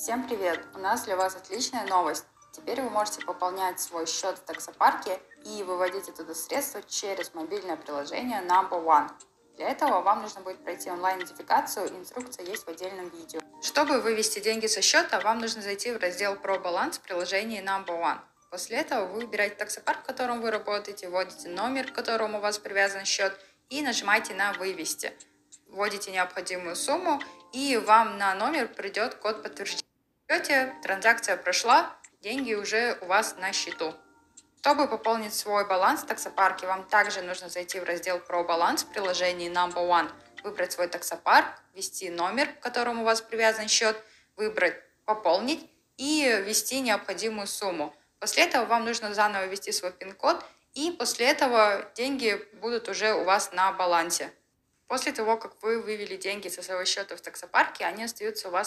Всем привет! У нас для вас отличная новость. Теперь вы можете пополнять свой счет в таксопарке и выводить оттуда средства через мобильное приложение Number One. Для этого вам нужно будет пройти онлайн-идентификацию, инструкция есть в отдельном видео. Чтобы вывести деньги со счета, вам нужно зайти в раздел «Про баланс» в приложении Number One. После этого вы выбираете таксопарк, в котором вы работаете, вводите номер, к которому у вас привязан счет, и нажимаете на «Вывести». Вводите необходимую сумму, и вам на номер придет код подтверждения. Транзакция прошла, деньги уже у вас на счету. Чтобы пополнить свой баланс в таксопарке, вам также нужно зайти в раздел «Про баланс» в приложении Number One, выбрать свой таксопарк, ввести номер, к которому у вас привязан счет, выбрать «Пополнить» и ввести необходимую сумму. После этого вам нужно заново ввести свой пин-код, и после этого деньги будут уже у вас на балансе. После того, как вы вывели деньги со своего счета в таксопарке, они остаются у вас